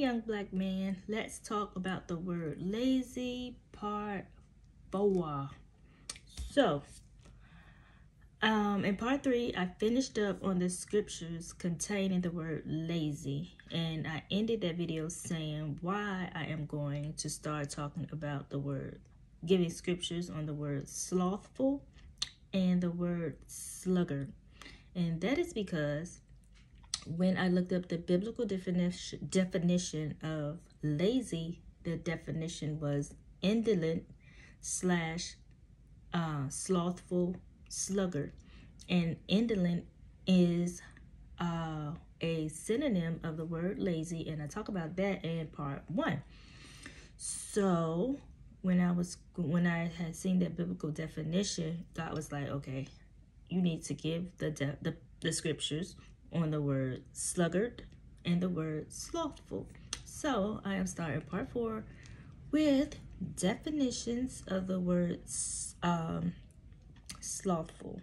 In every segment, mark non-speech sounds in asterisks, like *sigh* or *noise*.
young black man. Let's talk about the word lazy part four. So, um, in part three, I finished up on the scriptures containing the word lazy, and I ended that video saying why I am going to start talking about the word, giving scriptures on the word slothful and the word sluggard. And that is because when I looked up the biblical definition definition of lazy, the definition was indolent slash uh, slothful sluggard. And indolent is uh, a synonym of the word lazy, and I talk about that in part one. So when I was when I had seen that biblical definition, God was like, okay, you need to give the the, the scriptures on the word sluggard and the word slothful. So I am starting part four with definitions of the words um, slothful.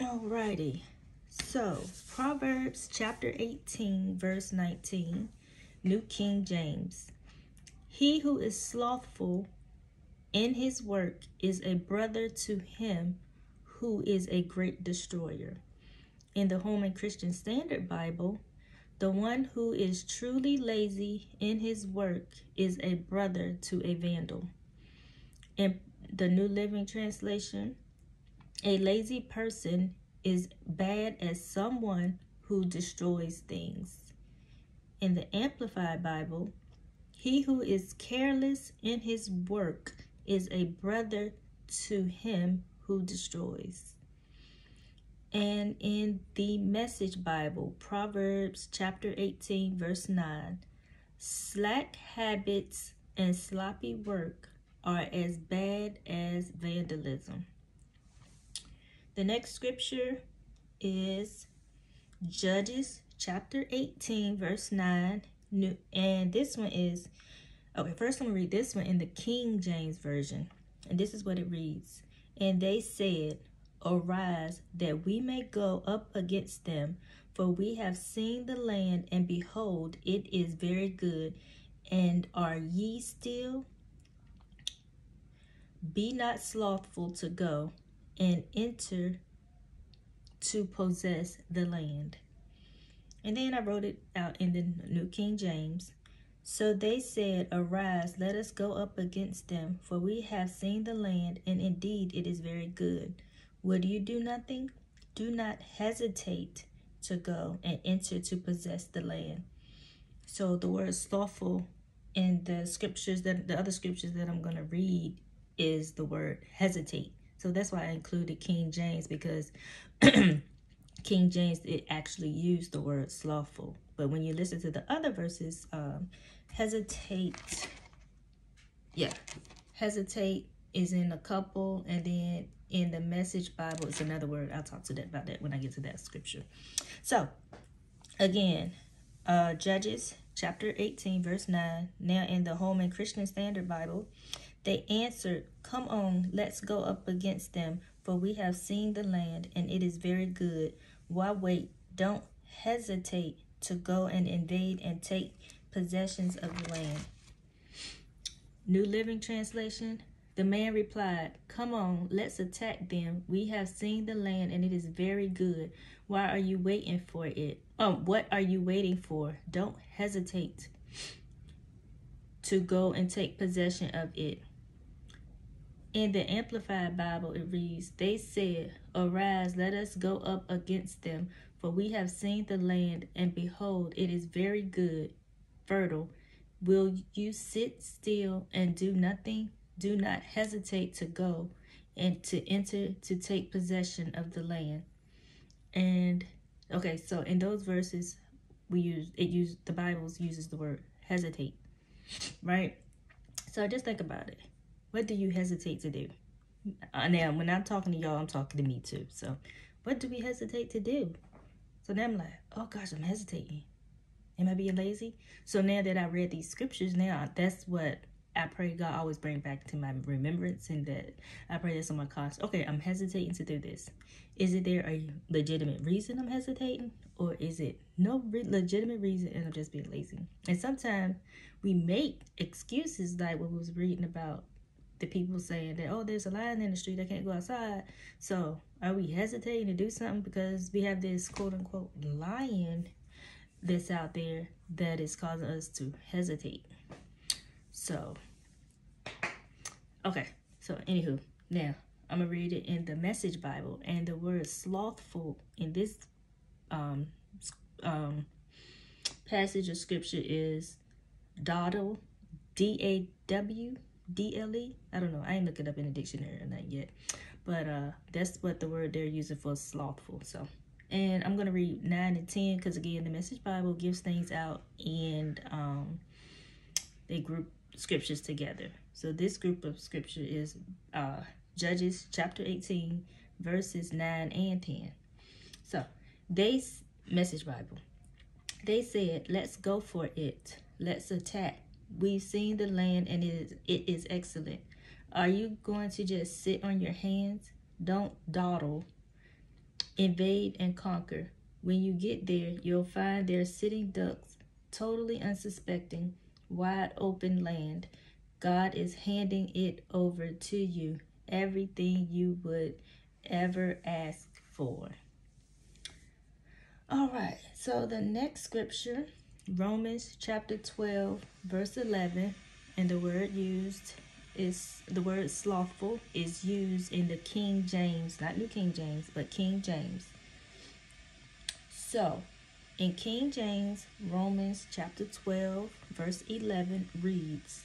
Alrighty, so Proverbs chapter 18, verse 19, New King James. He who is slothful in his work is a brother to him who is a great destroyer. In the Holman Christian Standard Bible, the one who is truly lazy in his work is a brother to a vandal. In the New Living Translation, a lazy person is bad as someone who destroys things. In the Amplified Bible, he who is careless in his work is a brother to him who destroys. And in the Message Bible, Proverbs chapter 18, verse 9, slack habits and sloppy work are as bad as vandalism. The next scripture is Judges chapter 18, verse 9. And this one is, okay, first I'm going to read this one in the King James Version. And this is what it reads. And they said, Arise, that we may go up against them, for we have seen the land, and behold, it is very good. And are ye still? Be not slothful to go and enter to possess the land. And then I wrote it out in the New King James. So they said, Arise, let us go up against them, for we have seen the land, and indeed it is very good. Would you do nothing? Do not hesitate to go and enter to possess the land. So the word slothful in the scriptures that the other scriptures that I'm going to read is the word hesitate. So that's why I included King James because *clears throat* King James it actually used the word slothful. But when you listen to the other verses, um, hesitate, yeah, hesitate is in a couple, and then in the Message Bible. It's another word. I'll talk to that about that when I get to that scripture. So, again, uh, Judges chapter 18, verse 9. Now, in the Holman Christian Standard Bible, they answered, Come on, let's go up against them, for we have seen the land, and it is very good. Why wait? Don't hesitate to go and invade and take possessions of the land. New Living Translation the man replied, Come on, let's attack them. We have seen the land and it is very good. Why are you waiting for it? Um, what are you waiting for? Don't hesitate to go and take possession of it. In the Amplified Bible, it reads, They said, Arise, let us go up against them, for we have seen the land, and behold, it is very good, fertile. Will you sit still and do nothing? do not hesitate to go and to enter to take possession of the land. And okay, so in those verses, we use it use the Bible uses the word hesitate, right? So just think about it. What do you hesitate to do? Uh, now, when I'm talking to y'all, I'm talking to me too. So, what do we hesitate to do? So now I'm like, oh gosh, I'm hesitating. Am I being lazy? So now that I read these scriptures, now that's what I pray God always bring back to my remembrance and that I pray this on my calls, okay, I'm hesitating to do this. Is it there a legitimate reason I'm hesitating? Or is it no re- legitimate reason and I'm just being lazy? And sometimes we make excuses like what we was reading about the people saying that, oh, there's a lion in the street, I can't go outside. So are we hesitating to do something because we have this quote unquote lion that's out there that is causing us to hesitate? So, okay. So, anywho, now I'm gonna read it in the Message Bible, and the word slothful in this um, um, passage of scripture is dawdle, D A W D L E. I don't know. I ain't looking up in the dictionary or not yet, but uh, that's what the word they're using for slothful. So, and I'm gonna read nine and ten because again, the Message Bible gives things out and um, they group scriptures together. So this group of scripture is uh, Judges chapter 18, verses 9 and 10. So they, Message Bible, they said, let's go for it. Let's attack. We've seen the land and it is, it is excellent. Are you going to just sit on your hands? Don't dawdle. Invade and conquer. When you get there, you'll find there sitting ducks, totally unsuspecting, wide open land. God is handing it over to you, everything you would ever ask for. All right, so the next scripture, Romans chapter 12, verse 11, and the word used is the word slothful is used in the King James, not New King James, but King James. So, in King James, Romans chapter 12, verse 11 reads,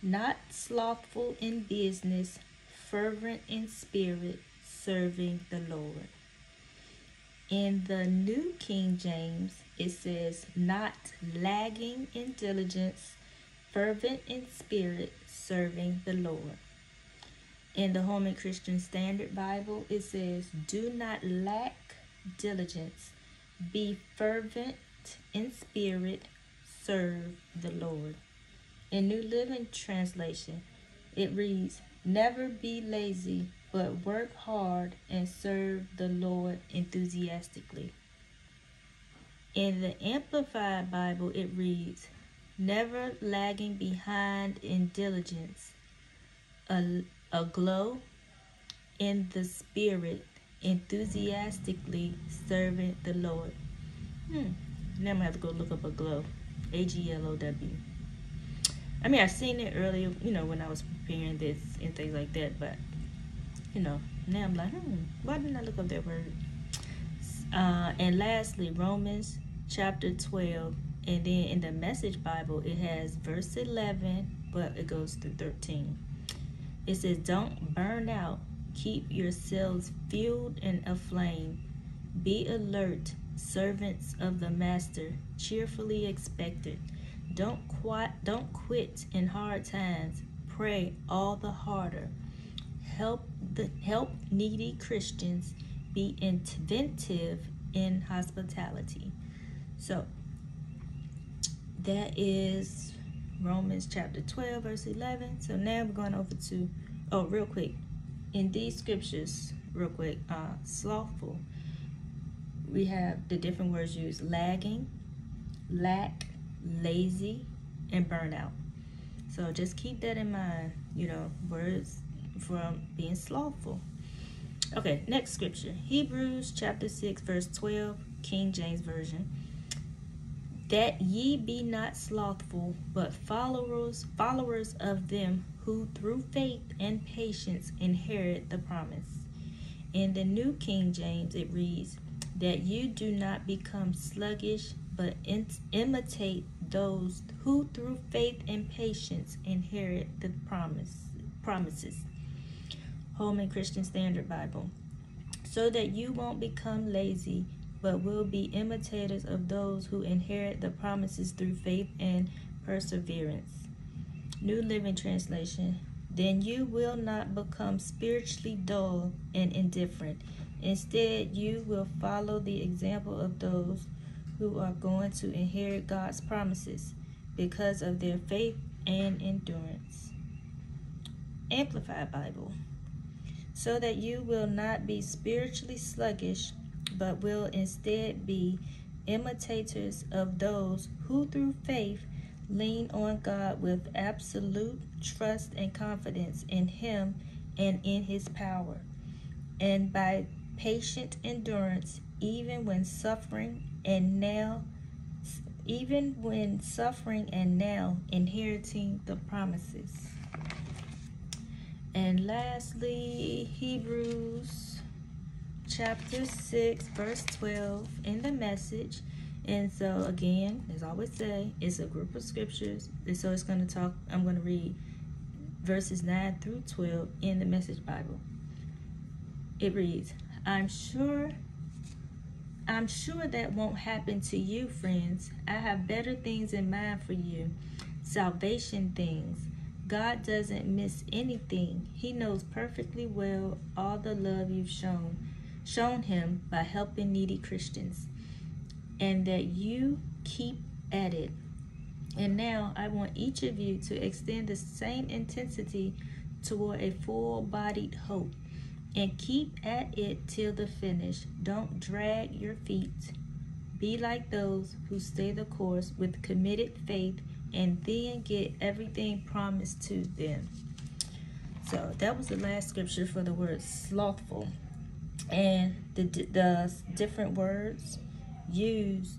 Not slothful in business, fervent in spirit, serving the Lord. In the New King James, it says, Not lagging in diligence, fervent in spirit, serving the Lord. In the Holman Christian Standard Bible, it says, Do not lack diligence be fervent in spirit, serve the Lord. In New Living Translation, it reads, Never be lazy, but work hard and serve the Lord enthusiastically. In the Amplified Bible, it reads, Never lagging behind in diligence, a, a glow in the spirit enthusiastically serving the Lord. Hmm. Now I'm gonna have to go look up a glow. A G L O W. I mean, I've seen it earlier, you know, when I was preparing this and things like that, but you know, now I'm like, hmm, why didn't I look up that word? Uh, and lastly, Romans chapter 12, and then in the Message Bible, it has verse 11, but it goes to 13. It says, Don't burn out Keep yourselves fueled and aflame. Be alert, servants of the Master, cheerfully expected. Don't quit, don't quit in hard times. Pray all the harder. Help the help needy Christians be inventive in hospitality. So that is Romans chapter 12, verse 11. So now we're going over to, oh, real quick in these scriptures, real quick, uh, slothful, we have the different words used lagging, lack, lazy, and burnout. So just keep that in mind, you know, words from being slothful. Okay, next scripture Hebrews chapter 6, verse 12, King James Version. That ye be not slothful, but followers followers of them who through faith and patience inherit the promise. In the New King James, it reads, That you do not become sluggish, but imitate those who through faith and patience inherit the promise promises. Holman Christian Standard Bible. So that you won't become lazy, but will be imitators of those who inherit the promises through faith and perseverance. New Living Translation, then you will not become spiritually dull and indifferent. Instead, you will follow the example of those who are going to inherit God's promises because of their faith and endurance. Amplified Bible. So that you will not be spiritually sluggish, but will instead be imitators of those who through faith lean on God with absolute trust and confidence in Him and in His power, and by patient endurance, even when suffering and now even when suffering and now inheriting the promises. And lastly, Hebrews chapter 6, verse 12 in the message. And so, again, as I always say, it's a group of scriptures. And so, it's going to talk, I'm going to read verses 9 through 12 in the Message Bible. It reads, I'm sure I'm sure that won't happen to you, friends. I have better things in mind for you. Salvation things. God doesn't miss anything. He knows perfectly well all the love you've shown shown him by helping needy Christians. And that you keep at it. And now I want each of you to extend the same intensity toward a full-bodied hope and keep at it till the finish. Don't drag your feet. Be like those who stay the course with committed faith and then get everything promised to them. So that was the last scripture for the word slothful. And the, the different words used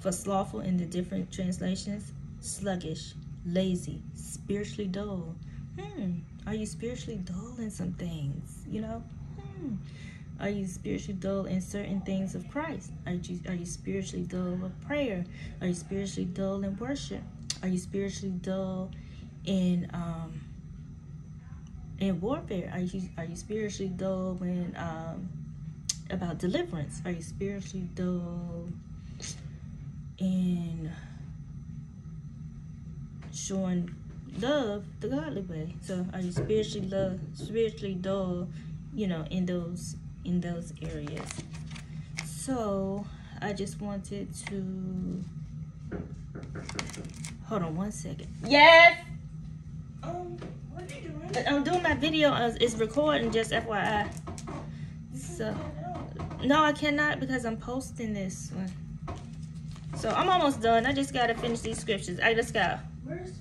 for slothful in the different translations sluggish, lazy, spiritually dull. Hmm, are you spiritually dull in some things? You know? Hmm. Are you spiritually dull in certain things of Christ? Are you are you spiritually dull of prayer? Are you spiritually dull in worship? Are you spiritually dull in um in warfare? Are you are you spiritually dull when um about deliverance? Are you spiritually dull in showing love the godly way. So are you spiritually love spiritually dull, you know, in those in those areas. So I just wanted to hold on one second. Yes. Um, what are you doing? I'm doing my video. It's recording, just FYI. So, no, I cannot because I'm posting this one. So I'm almost done. I just gotta finish these scriptures. I just got. Where's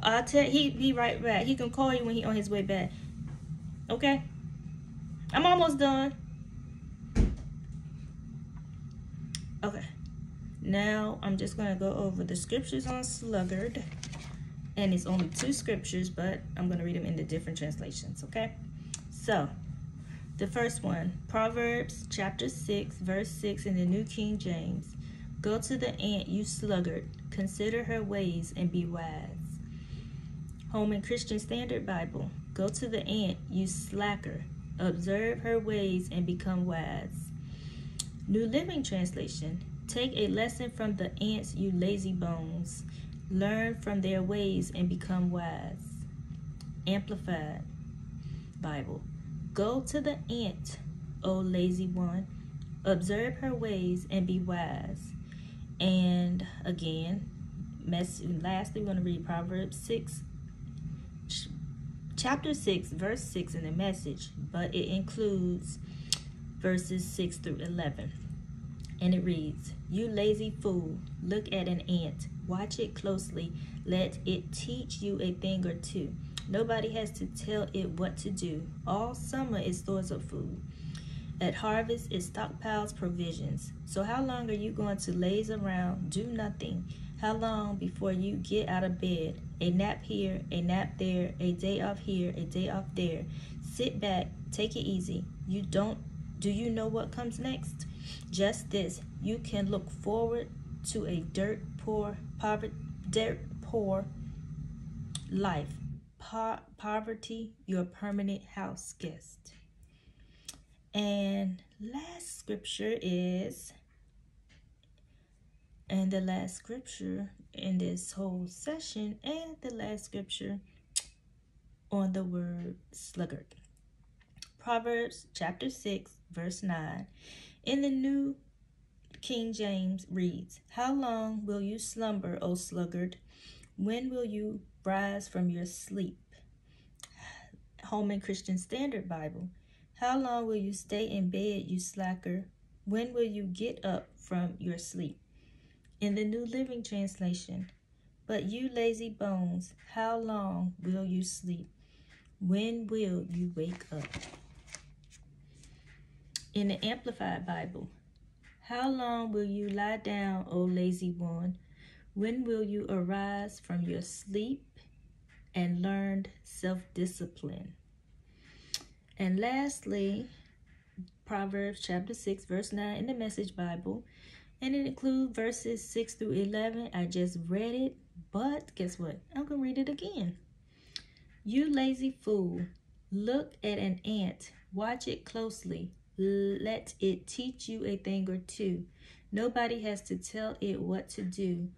I'll tell he be right back. He can call you when he on his way back. Okay? I'm almost done. Okay. Now I'm just gonna go over the scriptures on sluggard. And it's only two scriptures, but I'm gonna read them in the different translations, okay? So the first one, Proverbs chapter 6, verse 6 in the New King James. Go to the ant, you sluggard, consider her ways and be wise. Holman Christian Standard Bible. Go to the ant, you slacker. Observe her ways and become wise. New Living Translation. Take a lesson from the ants, you lazy bones. Learn from their ways and become wise. Amplified Bible. Go to the ant, O lazy one. Observe her ways and be wise. And again, lastly, we're going to read Proverbs 6, chapter 6, verse 6 in the message, but it includes verses 6 through 11. And it reads, You lazy fool, look at an ant. Watch it closely. Let it teach you a thing or two. Nobody has to tell it what to do. All summer it stores up food. At harvest, it stockpiles provisions. So how long are you going to laze around, do nothing, how long before you get out of bed? A nap here, a nap there, a day off here, a day off there. Sit back, take it easy. You don't do you know what comes next? Just this. You can look forward to a dirt poor poverty poor life. Po poverty, your permanent house guest. And last scripture is and the last scripture in this whole session and the last scripture on the word sluggard. Proverbs chapter 6, verse 9. In the New King James reads, How long will you slumber, O sluggard? When will you rise from your sleep? Holman Christian Standard Bible. How long will you stay in bed, you slacker? When will you get up from your sleep? In the New Living Translation. But you lazy bones, how long will you sleep? When will you wake up? In the Amplified Bible. How long will you lie down, O lazy one? When will you arise from your sleep and learn self-discipline? And lastly, Proverbs chapter 6, verse 9 in the Message Bible. And it includes verses 6 through 11. I just read it, but guess what? I'm going to read it again. You lazy fool, look at an ant, watch it closely. Let it teach you a thing or two. Nobody has to tell it what to do.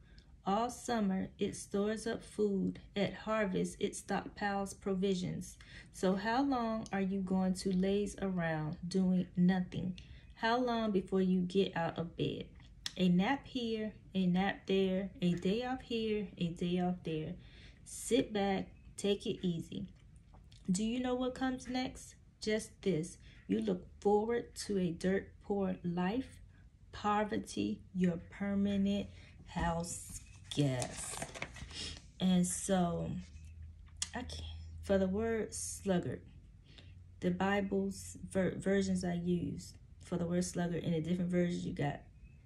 All summer, it stores up food. At harvest, it stockpiles provisions. So how long are you going to laze around doing nothing? How long before you get out of bed? A nap here, a nap there, a day off here, a day off there. Sit back, take it easy. Do you know what comes next? Just this. You look forward to a dirt poor life, poverty, your permanent house guest. And so, I can't, for the word sluggard, the Bible's ver versions I use for the word sluggard in the different versions, you got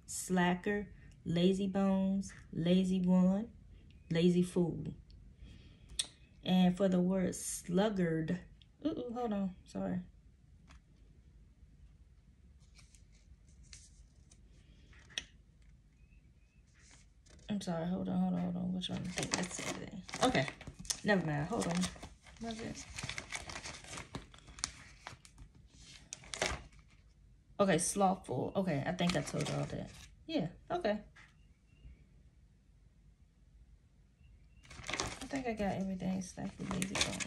slacker, lazy bones, lazy one, lazy fool. And for the word sluggard, ooh, hold on, sorry. I'm sorry. Hold on, hold on, hold on. Which one? I think that's it. Okay. Never mind. Hold on. What's this? Okay, slothful. Okay, I think I told all that. Yeah, okay. I think I got everything stacked with lazy bones.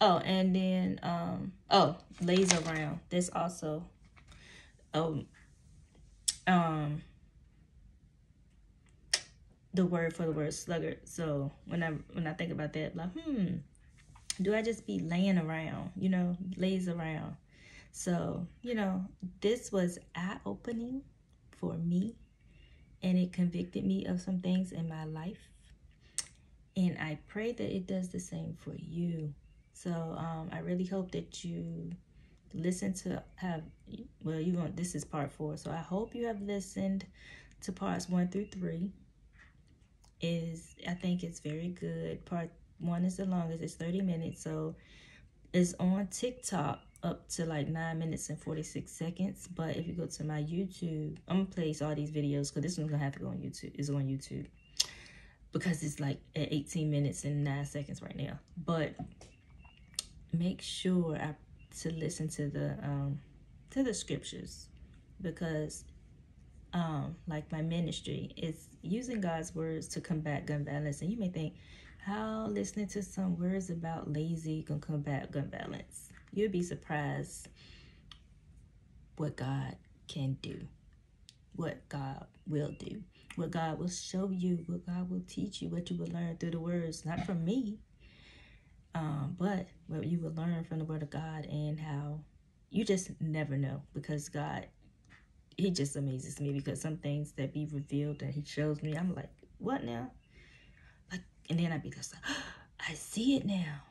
Oh, and then, um, oh, laser round. This also, um, um the word for the word sluggard. So when I when I think about that, like, hmm, do I just be laying around, you know, lays around? So, you know, this was eye-opening for me and it convicted me of some things in my life. And I pray that it does the same for you. So um, I really hope that you listen to have well you want this is part four. So i hope you have listened to parts one through three. Is i think it's very good. Part one is the longest. It's 30 minutes. So it's on tiktok up to like nine minutes and 46 seconds. But if you go to my youtube i'm gonna place all these videos because this one's gonna have to go on youtube is on youtube. Because it's like at 18 minutes and nine seconds right now. But make sure i to listen to the um, to the scriptures because um, like my ministry is using God's words to combat gun violence. And you may think, how listening to some words about lazy can combat gun violence? You'll be surprised what God can do, what God will do, what God will show you, what God will teach you, what you will learn through the words, not from me, um, but what you will learn from the word of God and how you just never know because God, he just amazes me because some things that be revealed and he shows me, I'm like, what now? Like, and then I'd be just like, oh, *gasps* I see it now.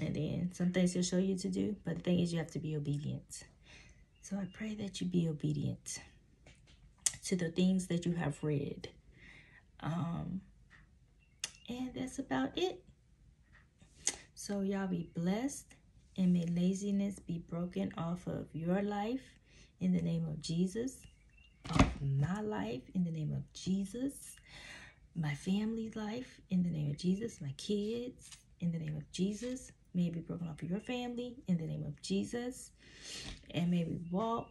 And then some things he'll show you to do, but the thing is you have to be obedient. So I pray that you be obedient to the things that you have read. Um, and that's about it. So y'all be blessed and may laziness be broken off of your life in the name of Jesus, off my life in the name of Jesus, my family's life in the name of Jesus, my kids in the name of Jesus. May be broken off of your family in the name of Jesus. And may we walk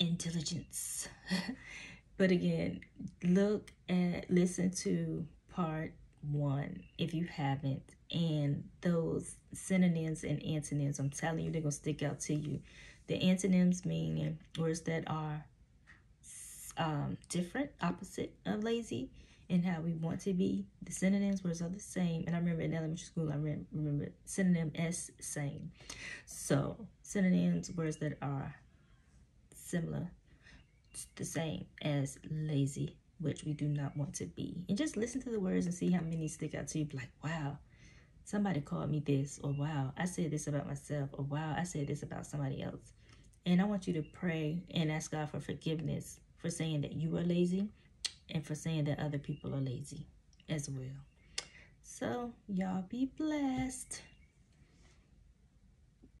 in diligence. *laughs* but again, look at, listen to part one if you haven't. And those synonyms and antonyms, I'm telling you, they're going to stick out to you. The antonyms mean words that are um, different, opposite of lazy, and how we want to be. The synonyms words are the same. And I remember in elementary school, I remember synonym S same. So synonyms words that are similar, the same as lazy, which we do not want to be. And just listen to the words and see how many stick out to you. Like, wow, somebody called me this, or wow, I said this about myself, or wow, I said this about somebody else. And I want you to pray and ask God for forgiveness for saying that you are lazy and for saying that other people are lazy as well. So, y'all be blessed.